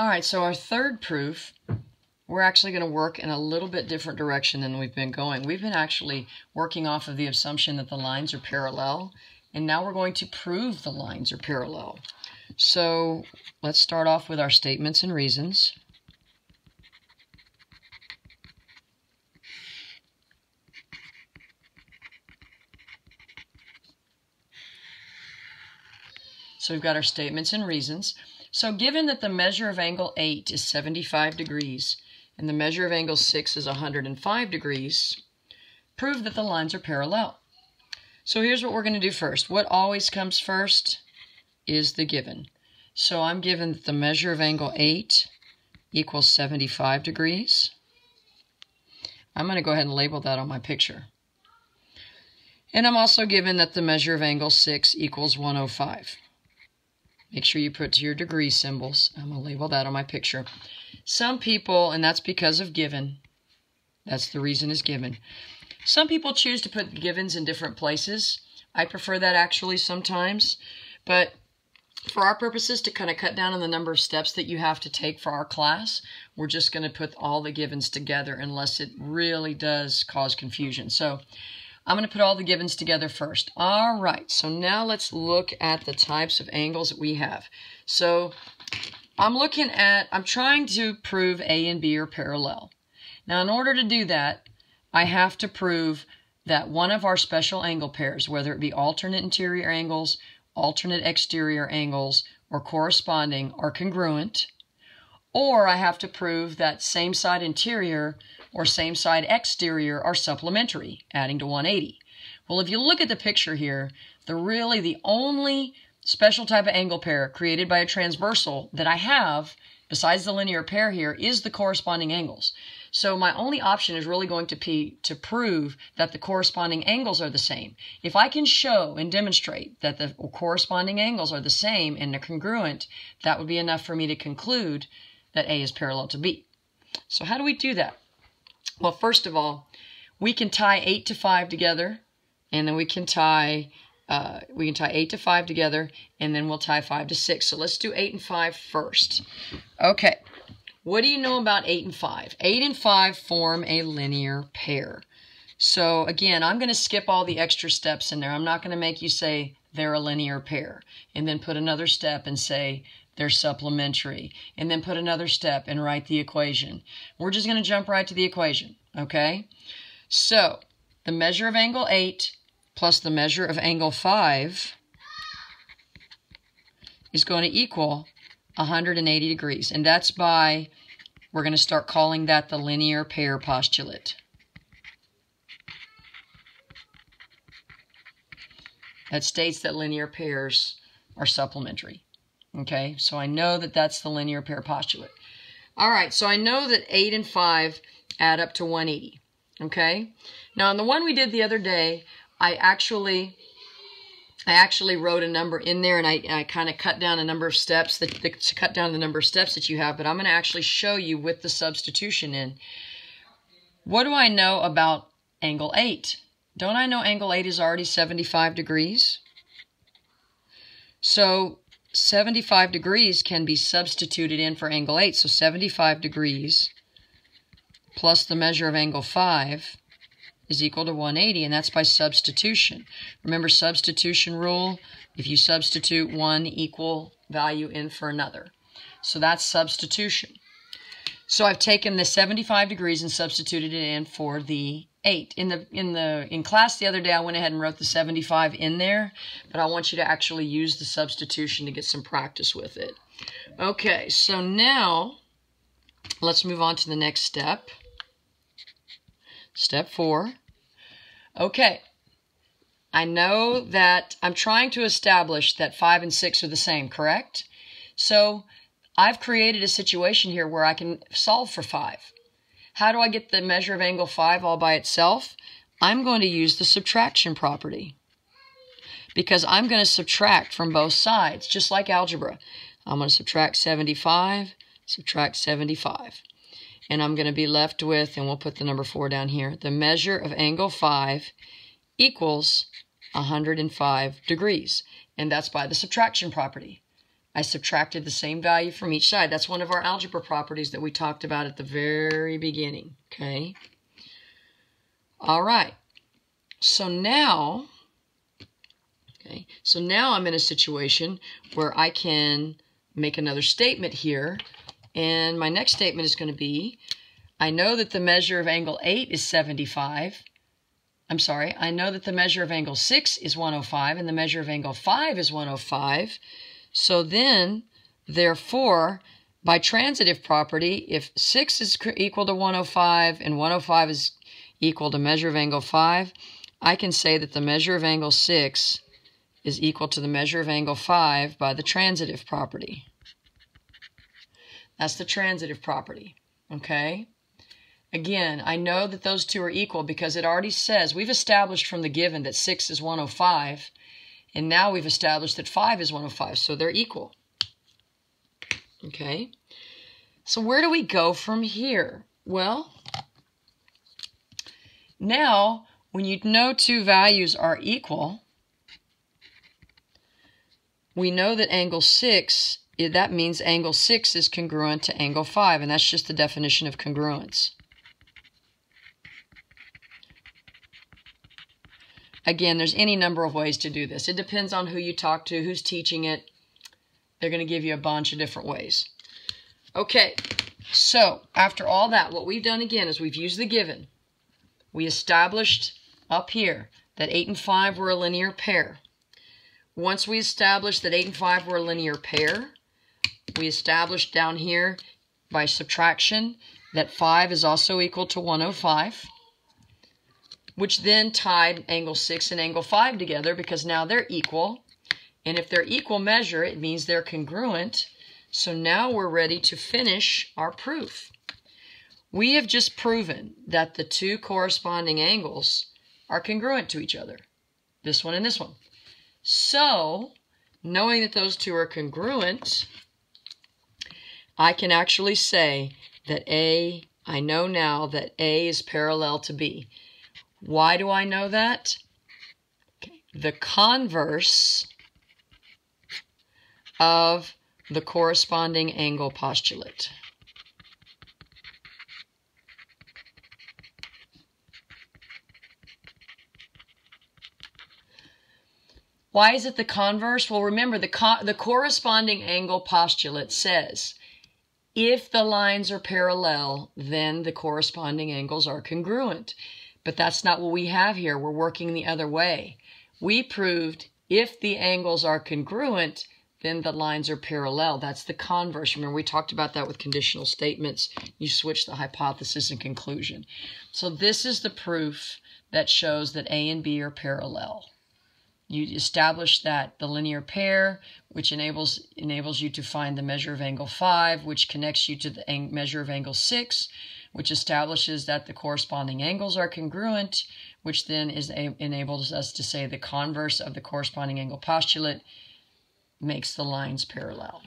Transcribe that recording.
All right, so our third proof, we're actually going to work in a little bit different direction than we've been going. We've been actually working off of the assumption that the lines are parallel, and now we're going to prove the lines are parallel. So let's start off with our statements and reasons. So we've got our statements and reasons. So given that the measure of angle 8 is 75 degrees and the measure of angle 6 is 105 degrees, prove that the lines are parallel. So here's what we're going to do first. What always comes first is the given. So I'm given that the measure of angle 8 equals 75 degrees. I'm going to go ahead and label that on my picture. And I'm also given that the measure of angle 6 equals 105. Make sure you put your degree symbols. I'm going to label that on my picture. Some people, and that's because of given, that's the reason is given. Some people choose to put givens in different places. I prefer that actually sometimes. But for our purposes, to kind of cut down on the number of steps that you have to take for our class, we're just going to put all the givens together unless it really does cause confusion. So I'm going to put all the givens together first. All right, so now let's look at the types of angles that we have. So I'm looking at, I'm trying to prove A and B are parallel. Now, in order to do that, I have to prove that one of our special angle pairs, whether it be alternate interior angles, alternate exterior angles, or corresponding, are congruent, or I have to prove that same side interior or same side exterior are supplementary, adding to 180. Well, if you look at the picture here, the really the only special type of angle pair created by a transversal that I have, besides the linear pair here, is the corresponding angles. So my only option is really going to be to prove that the corresponding angles are the same. If I can show and demonstrate that the corresponding angles are the same and they're congruent, that would be enough for me to conclude that A is parallel to B. So how do we do that? Well, first of all, we can tie 8 to 5 together, and then we can tie uh, we can tie 8 to 5 together, and then we'll tie 5 to 6. So let's do 8 and 5 first. Okay, what do you know about 8 and 5? 8 and 5 form a linear pair. So again, I'm going to skip all the extra steps in there. I'm not going to make you say they're a linear pair, and then put another step and say they're supplementary. And then put another step and write the equation. We're just going to jump right to the equation, okay? So, the measure of angle 8 plus the measure of angle 5 is going to equal 180 degrees. And that's by, we're going to start calling that the linear pair postulate. That states that linear pairs are supplementary. Okay, so I know that that's the linear pair postulate. All right, so I know that 8 and 5 add up to 180. Okay, now on the one we did the other day, I actually I actually wrote a number in there and I, I kind of cut down a number of steps that, that, to cut down the number of steps that you have, but I'm going to actually show you with the substitution in. What do I know about angle 8? Don't I know angle 8 is already 75 degrees? So 75 degrees can be substituted in for angle 8. So 75 degrees plus the measure of angle 5 is equal to 180, and that's by substitution. Remember substitution rule? If you substitute one equal value in for another. So that's substitution. So I've taken the 75 degrees and substituted it in for the 8. In the in the in class the other day I went ahead and wrote the 75 in there, but I want you to actually use the substitution to get some practice with it. Okay, so now let's move on to the next step. Step 4. Okay. I know that I'm trying to establish that 5 and 6 are the same, correct? So I've created a situation here where I can solve for 5. How do I get the measure of angle 5 all by itself? I'm going to use the subtraction property because I'm going to subtract from both sides, just like algebra. I'm going to subtract 75, subtract 75. And I'm going to be left with, and we'll put the number 4 down here, the measure of angle 5 equals 105 degrees. And that's by the subtraction property. I subtracted the same value from each side. That's one of our algebra properties that we talked about at the very beginning, okay? All right. So now, okay, so now I'm in a situation where I can make another statement here. And my next statement is going to be, I know that the measure of angle 8 is 75. I'm sorry, I know that the measure of angle 6 is 105 and the measure of angle 5 is 105. So then, therefore, by transitive property, if 6 is equal to 105 and 105 is equal to measure of angle 5, I can say that the measure of angle 6 is equal to the measure of angle 5 by the transitive property. That's the transitive property, okay? Again, I know that those two are equal because it already says, we've established from the given that 6 is 105, and now we've established that 5 is 105, so they're equal. Okay? So where do we go from here? Well, now, when you know two values are equal, we know that angle 6, that means angle 6 is congruent to angle 5, and that's just the definition of congruence. Again, there's any number of ways to do this. It depends on who you talk to, who's teaching it. They're going to give you a bunch of different ways. Okay, so after all that, what we've done again is we've used the given we established up here that 8 and 5 were a linear pair. Once we established that 8 and 5 were a linear pair, we established down here by subtraction that 5 is also equal to 105, which then tied angle 6 and angle 5 together because now they're equal. And if they're equal measure, it means they're congruent. So now we're ready to finish our proof. We have just proven that the two corresponding angles are congruent to each other, this one and this one. So, knowing that those two are congruent, I can actually say that A, I know now that A is parallel to B. Why do I know that? The converse of the corresponding angle postulate. Why is it the converse? Well, remember, the, co the corresponding angle postulate says if the lines are parallel, then the corresponding angles are congruent. But that's not what we have here. We're working the other way. We proved if the angles are congruent, then the lines are parallel. That's the converse. Remember, we talked about that with conditional statements. You switch the hypothesis and conclusion. So this is the proof that shows that A and B are parallel you establish that the linear pair, which enables enables you to find the measure of angle 5, which connects you to the measure of angle 6, which establishes that the corresponding angles are congruent, which then is a, enables us to say the converse of the corresponding angle postulate makes the lines parallel.